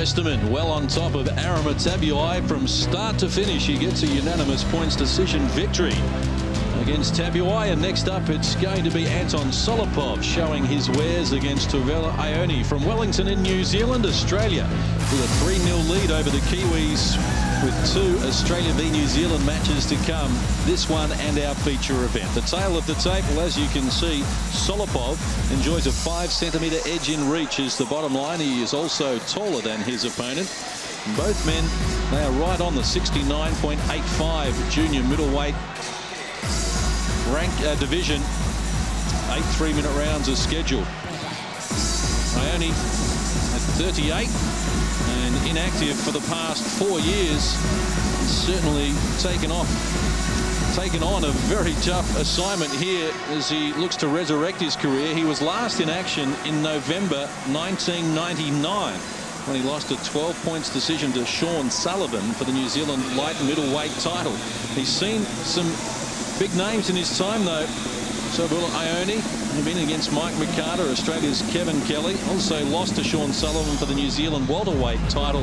Westerman well on top of Arama Tabuai from start to finish. He gets a unanimous points decision victory against Tabuai. And next up, it's going to be Anton Solopov showing his wares against Tauvela Ioane from Wellington in New Zealand, Australia, with a 3-0 lead over the Kiwis with two Australia v New Zealand matches to come, this one and our feature event. The tail of the table, as you can see, Solopov enjoys a five centimetre edge in reach is the bottom line. He is also taller than his opponent. Both men, they are right on the 69.85 junior middleweight rank uh, division. Eight three-minute rounds are scheduled. Ioane at 38 and inactive for the past four years. Certainly taken off, taken on a very tough assignment here as he looks to resurrect his career. He was last in action in November 1999 when he lost a 12 points decision to Sean Sullivan for the New Zealand light middleweight title. He's seen some Big names in his time, though. Tauvela Ioane, been against Mike McCarter, Australia's Kevin Kelly. Also lost to Sean Sullivan for the New Zealand welterweight title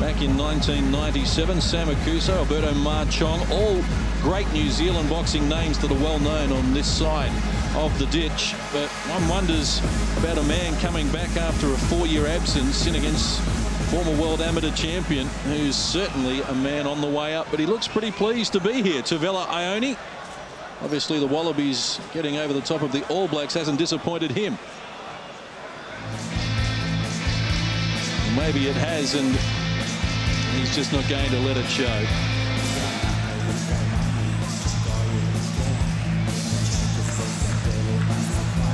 back in 1997. Sam Aokuso, Alberto Marchong, all great New Zealand boxing names that are well known on this side of the ditch. But one wonders about a man coming back after a four-year absence in against former world amateur champion, who's certainly a man on the way up. But he looks pretty pleased to be here. Tauvela Ioane Obviously, the Wallabies getting over the top of the All Blacks hasn't disappointed him. Maybe it has, and he's just not going to let it show.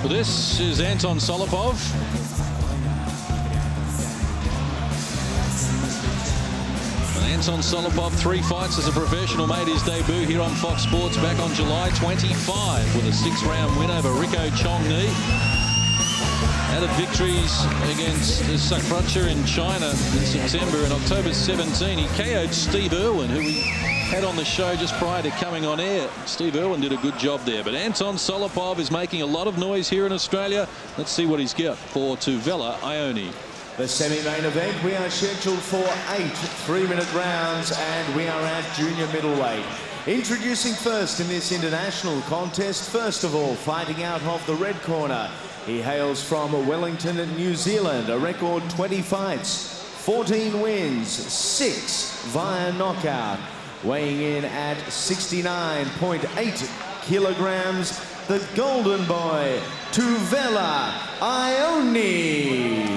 this is Anton Solopov. Anton Solopov, three fights as a professional, made his debut here on Fox Sports back on July 25 with a six-round win over Rico Chong Nee. Added victories against Sakpracha in China in September and October 17. He KO'd Steve Irwin, who we had on the show just prior to coming on air. Steve Irwin did a good job there. But Anton Solopov is making a lot of noise here in Australia. Let's see what he's got for Tauvela Ioane. The semi-main event, we are scheduled for eight three-minute rounds and we are at junior middleweight. Introducing first in this international contest, first of all, fighting out of the red corner. He hails from Wellington, New Zealand, a record 20 fights, 14 wins, six via knockout. Weighing in at 69.8 kilograms, the golden boy, Tauvela Ioane.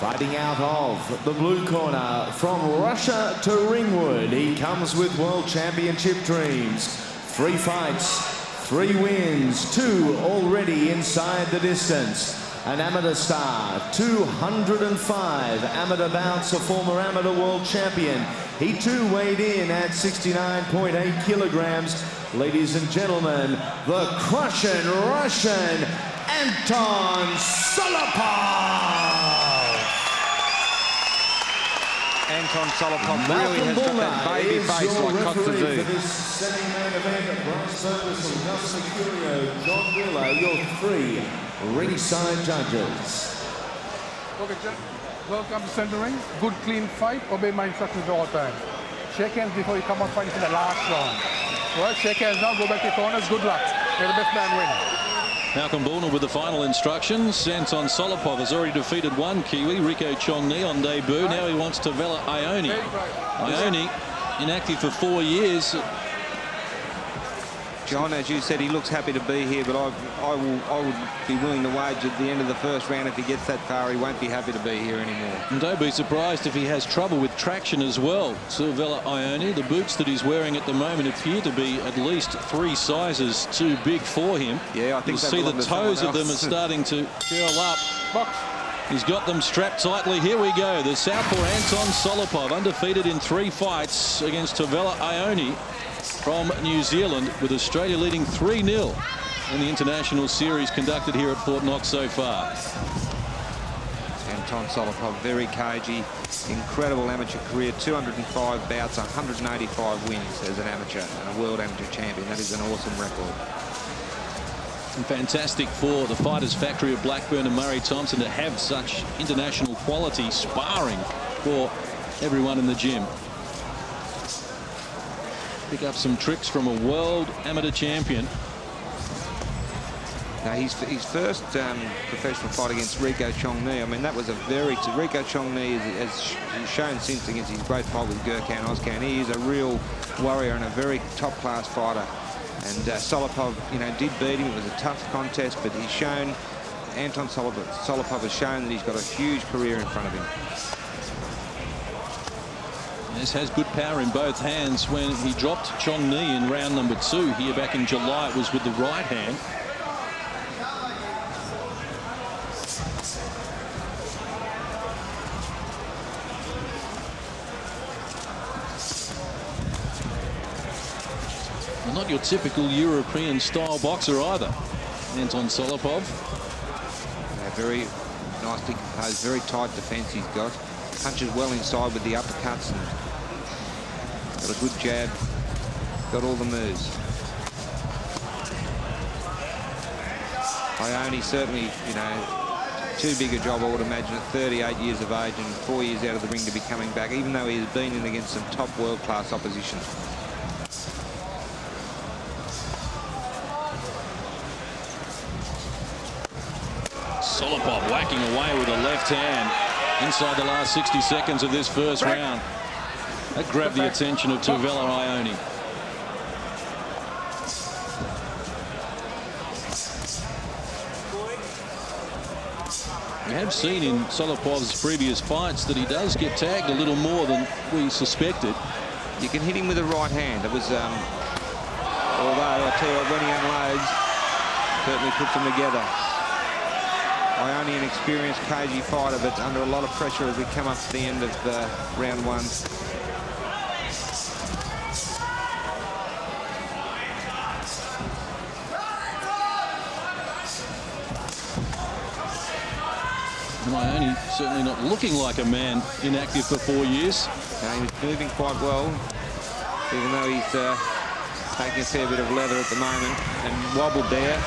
Fighting out of the blue corner from Russia to Ringwood. He comes with World Championship dreams. Three fights, three wins, two already inside the distance. An amateur star, 205 amateur bouts, a former amateur world champion. He too weighed in at 69.8 kilograms. Ladies and gentlemen, the Crussian Russian Anton Solopov. Anton Solopov really has got that baby face like Kotzebue. Semi-main event, Bryce Purvis from Gus Mercurio, John Wheeler, your three ringside judges. Okay, welcome to center ring. Good, clean fight. Obey my instructions all the time. Shake hands before you come out fighting for the last round. Well, shake hands now. Go back to your corners. Good luck. May the best man win. Malcolm Bullner with the final instructions. Anton Solopov has already defeated one Kiwi, Rico Chong Nee, on debut. Now he wants to Vela Ioane. Ioane, inactive for four years, John, as you said, he looks happy to be here, but I, I, will, I would be willing to wager at the end of the first round, if he gets that far, he won't be happy to be here anymore. And don't be surprised if he has trouble with traction as well. Tauvela Ioane, the boots that he's wearing at the moment appear to be at least three sizes too big for him. Yeah, I think You'll see the toes of them are starting to curl up. Box. He's got them strapped tightly. Here we go. The Southpaw Anton Solopov, undefeated in three fights against Tauvela Ioane from New Zealand, with Australia leading 3-0 in the international series conducted here at Fort Knox so far. Anton Solopov, very cagey, incredible amateur career, 205 bouts, 185 wins as an amateur and a world amateur champion. That is an awesome record. And fantastic for the Fighters Factory of Blackburn and Murray Thomson to have such international quality sparring for everyone in the gym. Pick up some tricks from a world amateur champion. Now, his, his first um, professional fight against Rico Chong Nee, I mean, that was a very... Rico Chong Nee has, has shown since against his great fight with Gurkan Ozkan. He is a real warrior and a very top-class fighter. And uh, Solopov, you know, did beat him. It was a tough contest, but he's shown... Anton Solopov, Solopov has shown that he's got a huge career in front of him. This has good power in both hands. When he dropped Chong Nee in round number two here back in July, it was with the right hand. Well, not your typical European style boxer either. Anton Solopov. Yeah, very nicely composed, very tight defence he's got. Punches well inside with the uppercuts and got a good jab. Got all the moves. Ioane certainly, you know, too big a job, I would imagine, at 38 years of age and four years out of the ring to be coming back, even though he has been in against some top world-class opposition. Solopov whacking away with a left hand inside the last 60 seconds of this first round. That grabbed the attention of Tauvela Ioane. We have seen in Solopov's previous fights that he does get tagged a little more than we suspected. You can hit him with the right hand. It was, um, although I tell you when he unloads, certainly puts them together. Ioane an experienced cagey fighter, but under a lot of pressure as we come up to the end of uh, round one. Ioane certainly not looking like a man inactive for four years. Now, he was moving quite well, even though he's uh, taking a fair bit of leather at the moment and wobbled there.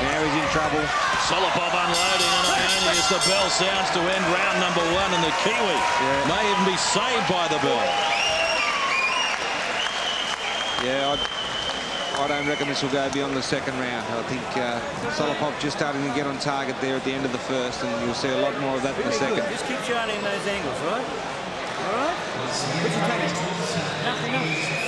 Now he's in trouble. Solopov unloading and Ioane as the bell sounds to end round number one and the Kiwi Yeah. may even be saved by the bell. Yeah, I, I don't reckon this will go beyond the second round. I think uh, Solopov just starting to get on target there at the end of the first, and you'll see a lot more of that in the second. Just keep him those angles, right? All right? What's your take? Nothing else.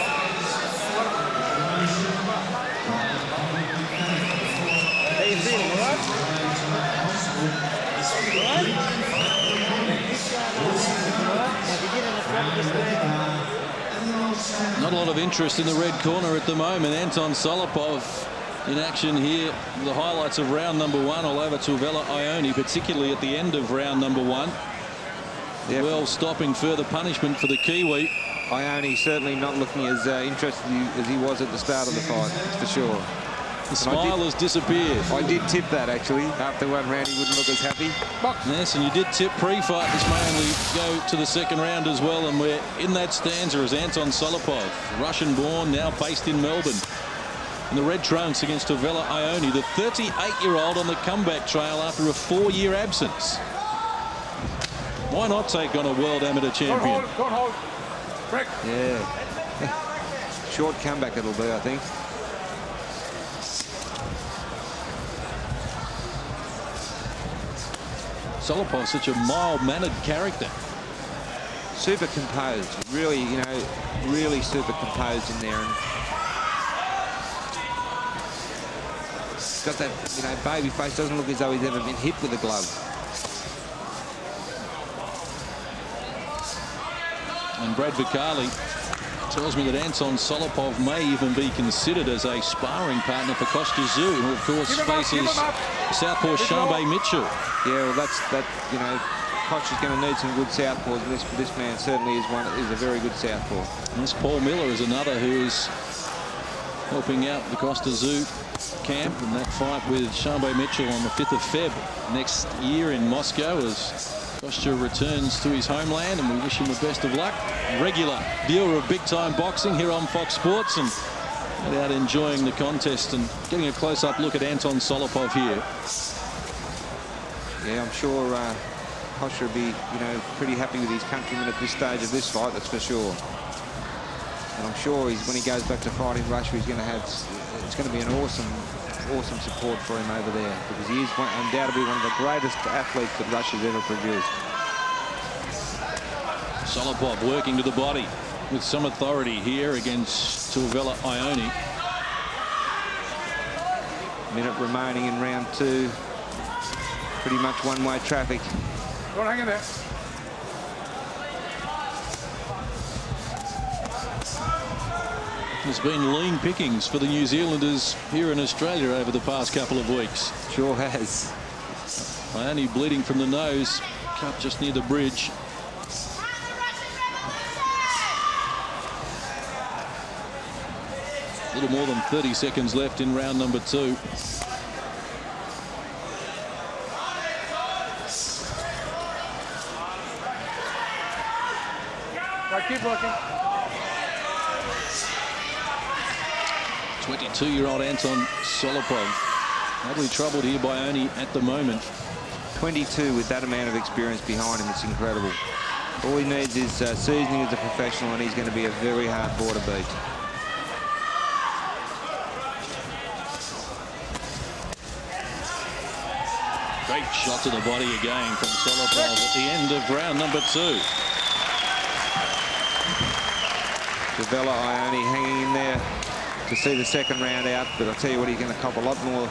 Not a lot of interest in the red corner at the moment. Anton Solopov in action here. The highlights of round number one all over Tauvela Ioane, particularly at the end of round number one. Well, stopping further punishment for the Kiwi. Ioane certainly not looking as uh, interested as he was at the start of the fight, for sure. The smile has disappeared. I did tip that, actually. After one round, he wouldn't look as happy. Yes, and you did tip pre-fight. This may only go to the second round as well, and we're in that stanza as Anton Solopov, Russian-born, now based in Melbourne. In the red trunks against Tauvela Ioane, the 38-year-old on the comeback trail after a four-year absence. Why not take on a world amateur Don't champion? hold, don't hold. Break. Yeah. Short comeback it'll be, I think. Solopov, such a mild-mannered character. Super composed. Really, you know, really super composed in there. And got that, you know, baby face. Doesn't look as though he's ever been hit with a glove. And Brad Vicali tells me that Anton Solopov may even be considered as a sparring partner for Kostya Tszyu, who of course up, faces up. Southpaw Good ball. Sharmba Mitchell. Yeah, well, that's that. You know, Koch is going to need some good southpaws. and This this man certainly is one. Is a very good southpaw. And this Paul Miller is another who is helping out the Kostya Tszyu camp in that fight with Sharmba Mitchell on the 5th of Feb next year in Moscow as Kostya returns to his homeland and we wish him the best of luck. Regular viewer of big time boxing here on Fox Sports and without enjoying the contest and getting a close-up look at Anton Solopov here. Yeah, I'm sure uh, will be, you know, pretty happy with his countrymen at this stage of this fight, that's for sure. And I'm sure he's, when he goes back to fighting Russia, he's going to have, it's going to be an awesome, awesome support for him over there because he is one, undoubtedly one of the greatest athletes that Russia's ever produced. Solopov working to the body with some authority here against Tauvela Ioane. Minute remaining in round two. Pretty much one-way traffic. Don't hang in there. There's been lean pickings for the New Zealanders here in Australia over the past couple of weeks. Sure has. Ioane bleeding from the nose, cut just near the bridge. A little more than 30 seconds left in round number two. Right, keep working. 22-year-old Anton Solopov. Hardly troubled here by Oni at the moment. 22 with that amount of experience behind him, it's incredible. All he needs is uh, seasoning as a professional, and he's going to be a very hard ball to beat. Great shot to the body again from Solopov at the end of round number two. Tauvela Ioane hanging in there to see the second round out, but I'll tell you what, he's going to cop a lot more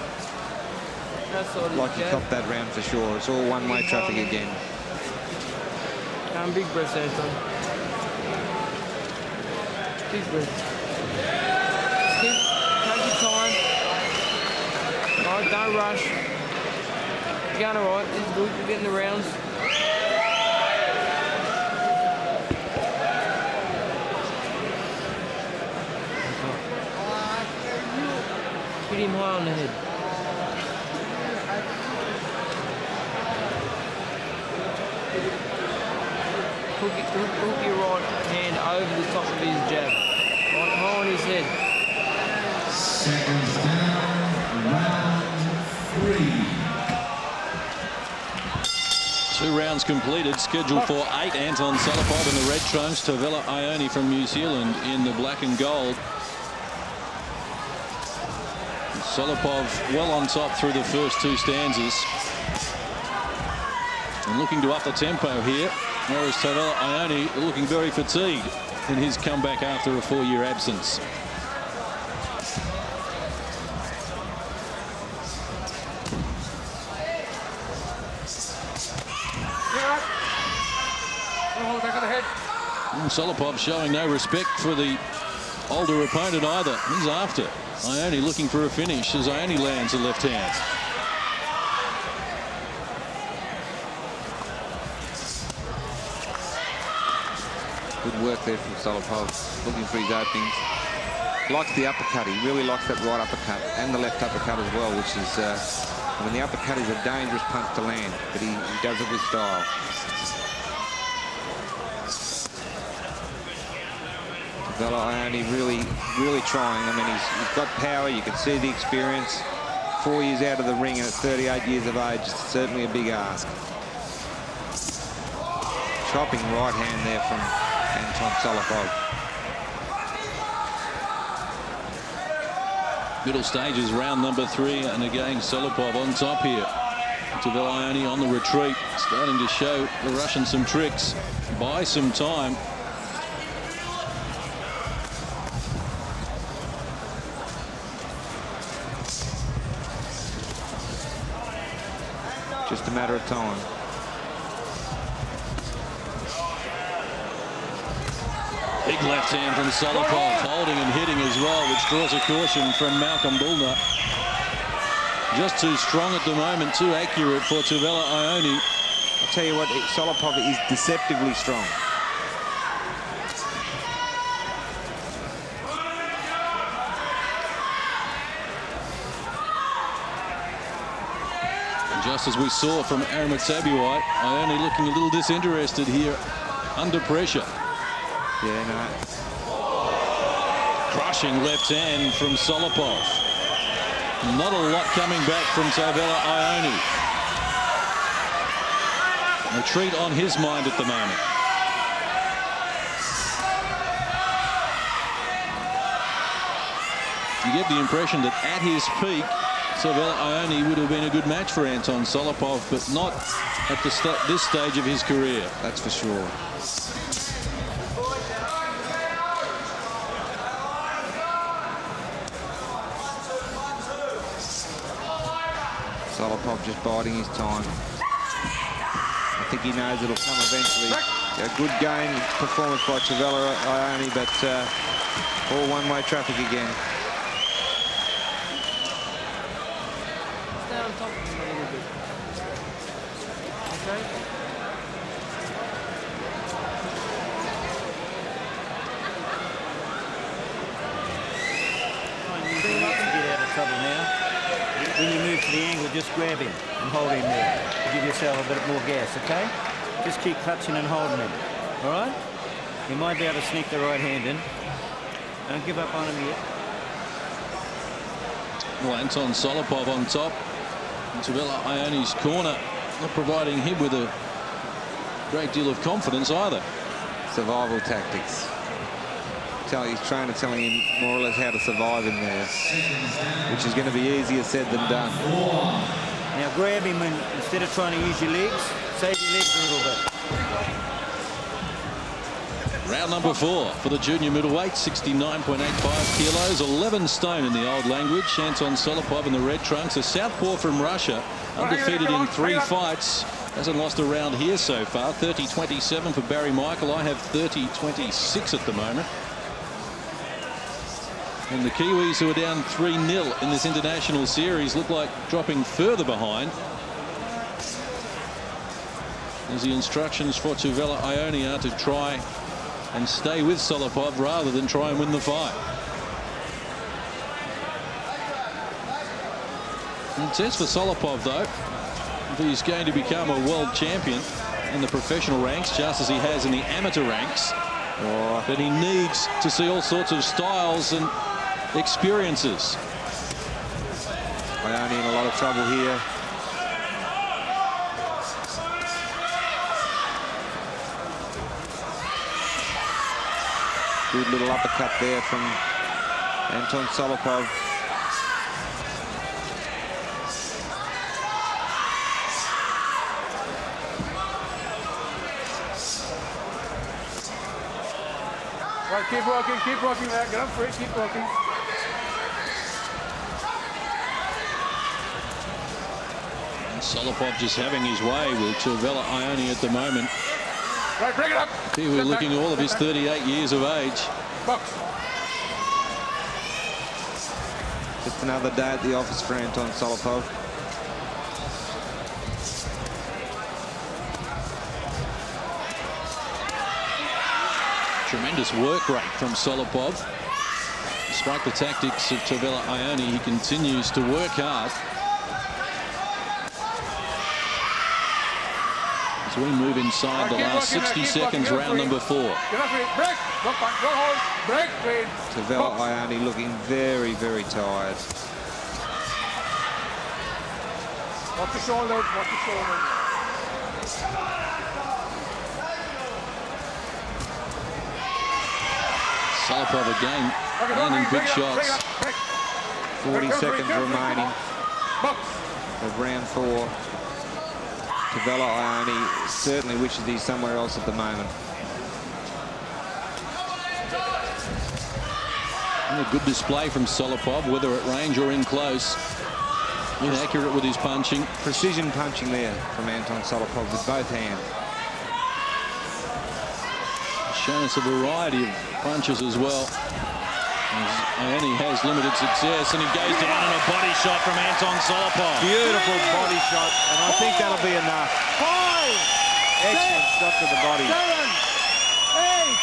like he copped that round for sure. It's all one-way traffic again. Um, big breaths, Anton. Big breaths. Keep, take your time. All right, don't rush. You're going all right. Is good. You're getting the rounds. Hit him high on the head. Hook, it- hook, hook your right hand over the top of his jab. Right high on his head. Seconds down, round three. Two rounds completed, scheduled for eight. Anton Solopov in the red trunks, Tauvela Ioane from New Zealand in the black and gold. Solopov well on top through the first two stanzas. And looking to up the tempo here, whereas Tauvela Ioane looking very fatigued in his comeback after a four-year absence. Clear up. Don't hold back of the head. And Solopov showing no respect for the older opponent either. He's after. Ioane looking for a finish as Ioane lands a left hand. Good work there from Solopov, looking for his openings. Likes the uppercut. He really likes that right uppercut and the left uppercut as well, which is, uh, I mean, the uppercut is a dangerous punch to land, but he, he does it with style. Vela Ioane really, really trying. I mean, he's, he's got power. You can see the experience. Four years out of the ring and at 38 years of age, it's certainly a big ask. Chopping right hand there from Anton Solopov. Middle stages, round number three, and again Solopov on top here. To Tauvela on the retreat, starting to show the Russians some tricks. Buy some time. Just a matter of time. Big left hand from Solopov, holding and hitting as well, which draws a caution from Malcolm Bullner. Just too strong at the moment, too accurate for Tauvela Ioane. I'll tell you what, Solopov is deceptively strong. And just as we saw from Aramatsabuai, Ioane looking a little disinterested here, under pressure. Yeah, no. Crushing left hand from Solopov. Not a lot coming back from Tauvela Ioane. A treat on his mind at the moment. You get the impression that at his peak, Tauvela Ioane would have been a good match for Anton Solopov, but not at st this stage of his career. That's for sure. Solopov just biding his time. I think he knows it'll come eventually. A good game performance by Tauvela Ioane, but uh, all one-way traffic again. Stay on top of him a little bit. Okay? You need to get out of trouble now. When you move to the angle, just grab him and hold him there. To give yourself a bit more gas, okay? Just keep clutching and holding him. All right? You might be able to sneak the right hand in. Don't give up on him yet. Well, Anton Solopov on top. Tauvela Ioane's corner, not providing him with a great deal of confidence either. Survival tactics. Tell he's trying to tell him more or less how to survive in there, which is going to be easier said than done. Now grab him and instead of trying to use your legs, save your legs a little bit. Round number four for the junior middleweight, 69.85 kilos, 11 stone in the old language. Anton Solopov in the red trunks, a southpaw from Russia, undefeated in three fights. Hasn't lost a round here so far. 30-27 for Barry Michael. I have 30-26 at the moment. And the Kiwis, who are down 3-0 in this international series, look like dropping further behind. As the instructions for Tauvela Ioane are to try and stay with Solopov rather than try and win the fight. And it says for Solopov, though, if he's going to become a world champion in the professional ranks, just as he has in the amateur ranks, Oh, that he needs to see all sorts of styles and experiences. Ioane in a lot of trouble here. Good little uppercut there from Anton Solopov. Right, keep working, keep working there. Get up free, keep working. Solopov just having his way with Tauvela Ioane at the moment. Right, bring it up. Here we're looking all of his 38 years of age. Box. Just another day at the office for Anton Solopov. Tremendous work rate from Solopov. Despite the tactics of Tauvela Ioane, he continues to work hard. We move inside the last 60 seconds, round number four. Get up free. Break. Don't punch, don't hold. Break, clean. Tauvela Box. Ioane looking very, very tired. Watch the shoulders, watch the shoulders. Solopov again, Okay, don't landing bring big it up, bring it shots. 40 seconds remaining of round four. Tauvela Ioane certainly wishes he's somewhere else at the moment. And a good display from Solopov, whether at range or in close. Inaccurate with his punching. Precision punching there from Anton Solopov with both hands. shown us a variety of punches as well. Uh, As he has limited success, and he goes down on a body shot from Anton Solopov. Beautiful body shot, and I think that'll be enough. Five, Excellent shot to the body. seven, eight.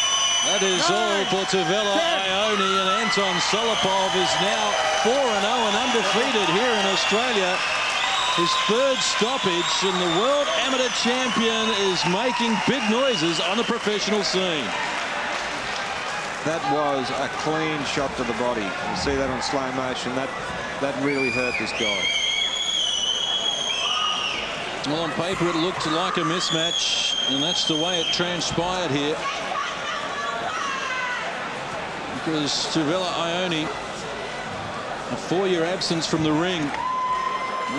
That is all for Tauvela Ioane, and Anton Solopov is now 4-0 and undefeated here in Australia. His third stoppage, and the world amateur champion is making big noises on the professional scene. That was a clean shot to the body. You see that on slow motion. That that really hurt this guy. Well, on paper, it looked like a mismatch, and that's the way it transpired here. Because Tauvela Ioane, a four-year absence from the ring,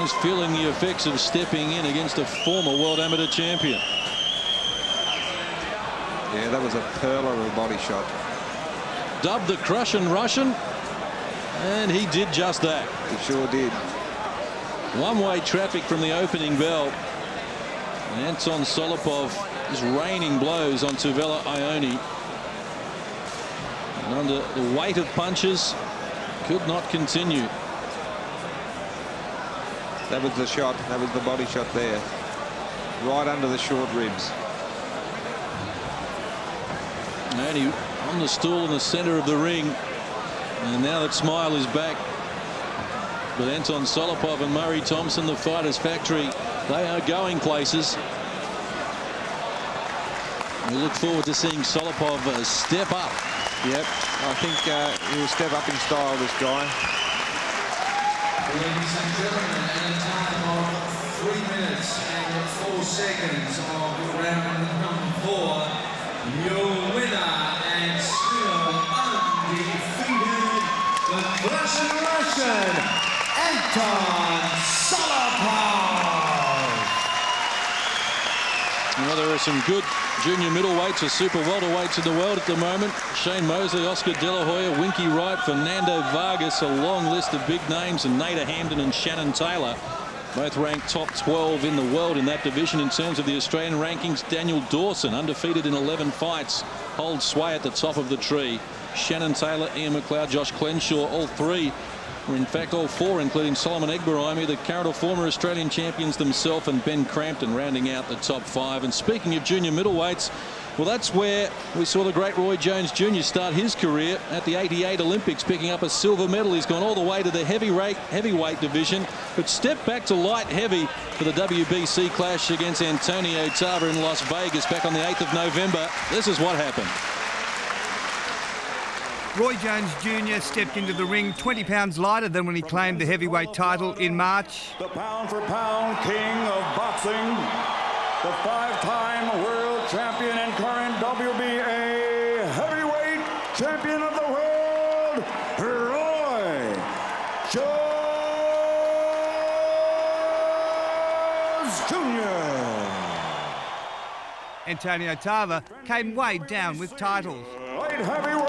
is feeling the effects of stepping in against a former world amateur champion. Yeah, that was a pearler of a body shot. Dubbed the Crussian Russian, and he did just that. He sure did. One-way traffic from the opening bell. And Anton Solopov is raining blows on Tauvela Ioane. And under the weight of punches, could not continue. That was the shot. That was the body shot there. Right under the short ribs. Ioane on the stool in the center of the ring. And now that Smile is back, but Anton Solopov and Murray Thomson, the Fighters Factory, they are going places. We look forward to seeing Solopov uh, step up. Yep, I think uh, he'll step up in style, this guy. Ladies and gentlemen, at a time of 3 minutes and 4 seconds of round number 4, your winner Anton Solopov. Well, there are some good junior middleweights or super welterweights in the world at the moment. Shane Mosley, Oscar De La Hoya, Winky Wright, Fernando Vargas, a long list of big names, and Nader Hamdan and Shannon Taylor. Both ranked top 12 in the world in that division in terms of the Australian rankings. Daniel Dawson, undefeated in 11 fights, holds sway at the top of the tree. Shannon Taylor, Ian McLeod, Josh Clenshaw, all three in fact all four, including Solomon Egbaraimi, the current or former Australian champions themselves, and Ben Crampton rounding out the top five. And speaking of junior middleweights, well, that's where we saw the great Roy Jones Jr. start his career at the 88 Olympics, picking up a silver medal. He's gone all the way to the heavyweight, heavyweight division, but stepped back to light heavy for the WBC clash against Antonio Tarver in Las Vegas back on the 8th of November. This is what happened. Roy Jones Jr. stepped into the ring 20 pounds lighter than when he claimed the heavyweight title in March. The pound for pound king of boxing, the five-time world champion and current WBA heavyweight champion of the world, Roy Jones Jr. Antonio Tarver came way down with titles. Light heavyweight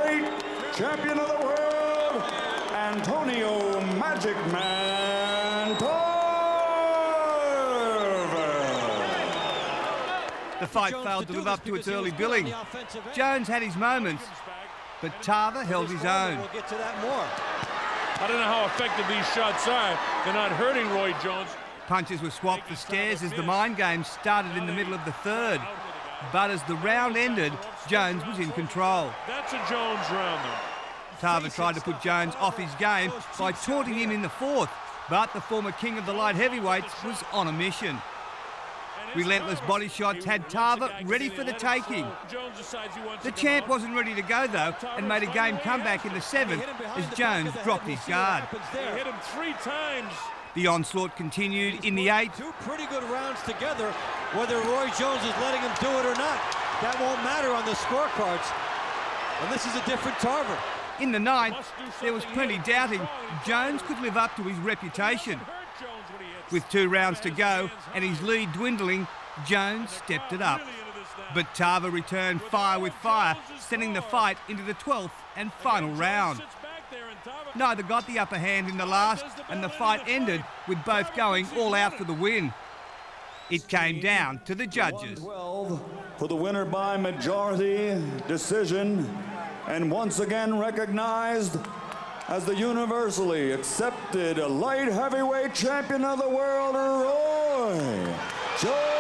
champion of the world, Antonio Magic Man Tarver. The fight failed to live up to its early billing. Jones had his moments, but Tarver held his own. We'll get to that more. I don't know how effective these shots are. They're not hurting Roy Jones. Punches were swapped for stares as the mind game started in the middle of the third. But as the round ended, Jones was in control. That's a Jones round, though. Tarver tried to put Jones off his game by taunting him in the fourth, but the former king of the light heavyweights was on a mission. Relentless body shots had Tarver ready for the taking. The champ wasn't ready to go though and made a game comeback in the seventh as Jones dropped his guard. Hit him three times. The onslaught continued in the eighth. Two pretty good rounds together. Whether Roy Jones is letting him do it or not, that won't matter on the scorecards. And this is a different Tarver. In the ninth, there was plenty doubting Jones could live up to his reputation. With two rounds to go and his lead dwindling, Jones stepped it up. But Tarver returned fire with fire, sending the fight into the 12th and final round. Neither got the upper hand in the last, and the fight ended with both going all out for the win. It came down to the judges. for the winner by majority decision, and once again recognized as the universally accepted light heavyweight champion of the world, Roy Jones.